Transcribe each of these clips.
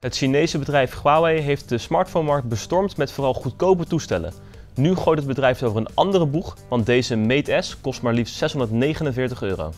Het Chinese bedrijf Huawei heeft de smartphone-markt bestormd met vooral goedkope toestellen. Nu gooit het bedrijf over een andere boeg, want deze Mate S kost maar liefst 649 euro.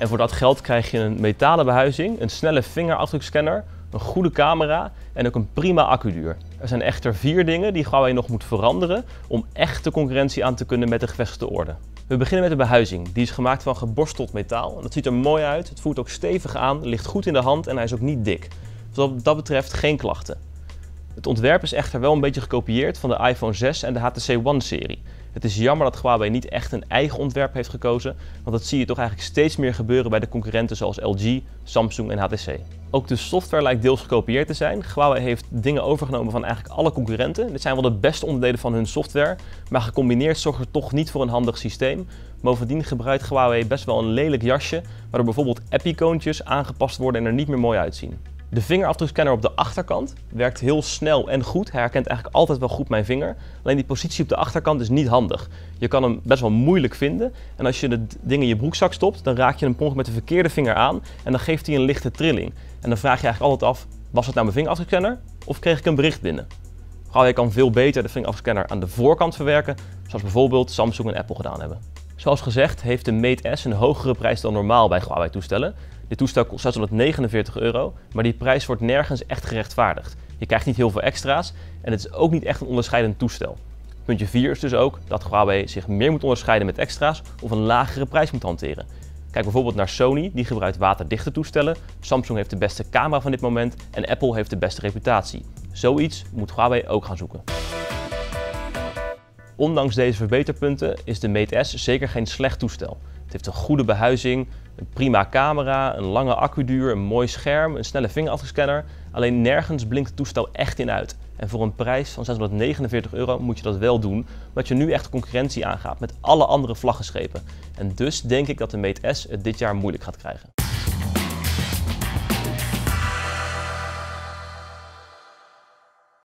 En voor dat geld krijg je een metalen behuizing, een snelle vingerafdrukscanner, een goede camera en ook een prima accuduur. Er zijn echter vier dingen die Huawei nog moet veranderen om echt de concurrentie aan te kunnen met de gevestigde orde. We beginnen met de behuizing. Die is gemaakt van geborsteld metaal. Dat ziet er mooi uit, het voelt ook stevig aan, ligt goed in de hand en hij is ook niet dik. Dus wat dat betreft geen klachten. Het ontwerp is echter wel een beetje gekopieerd van de iPhone 6 en de HTC One serie. Het is jammer dat Huawei niet echt een eigen ontwerp heeft gekozen, want dat zie je toch eigenlijk steeds meer gebeuren bij de concurrenten zoals LG, Samsung en HTC. Ook de software lijkt deels gekopieerd te zijn. Huawei heeft dingen overgenomen van eigenlijk alle concurrenten. Dit zijn wel de beste onderdelen van hun software, maar gecombineerd zorgt het toch niet voor een handig systeem. Bovendien gebruikt Huawei best wel een lelijk jasje, waardoor bijvoorbeeld app-icoontjes aangepast worden en er niet meer mooi uitzien. De vingerafdrukscanner op de achterkant werkt heel snel en goed. Hij herkent eigenlijk altijd wel goed mijn vinger. Alleen die positie op de achterkant is niet handig. Je kan hem best wel moeilijk vinden. En als je het ding in je broekzak stopt, dan raak je hem per met de verkeerde vinger aan. En dan geeft hij een lichte trilling. En dan vraag je eigenlijk altijd af, was het nou mijn vingerafdrukscanner of kreeg ik een bericht binnen? je kan veel beter de vingerafdrukscanner aan de voorkant verwerken, zoals bijvoorbeeld Samsung en Apple gedaan hebben. Zoals gezegd heeft de Mate S een hogere prijs dan normaal bij Huawei toestellen. Dit toestel kost 649 euro, maar die prijs wordt nergens echt gerechtvaardigd. Je krijgt niet heel veel extra's en het is ook niet echt een onderscheidend toestel. Puntje 4 is dus ook dat Huawei zich meer moet onderscheiden met extra's of een lagere prijs moet hanteren. Kijk bijvoorbeeld naar Sony, die gebruikt waterdichte toestellen. Samsung heeft de beste camera van dit moment en Apple heeft de beste reputatie. Zoiets moet Huawei ook gaan zoeken. Ondanks deze verbeterpunten is de Mate S zeker geen slecht toestel. Het heeft een goede behuizing, een prima camera, een lange accuduur, een mooi scherm, een snelle vingerafdrukscanner. Alleen nergens blinkt het toestel echt in uit. En voor een prijs van 649 euro moet je dat wel doen, omdat je nu echt concurrentie aangaat met alle andere vlaggenschepen. En dus denk ik dat de Mate S het dit jaar moeilijk gaat krijgen.